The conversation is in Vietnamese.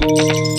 Música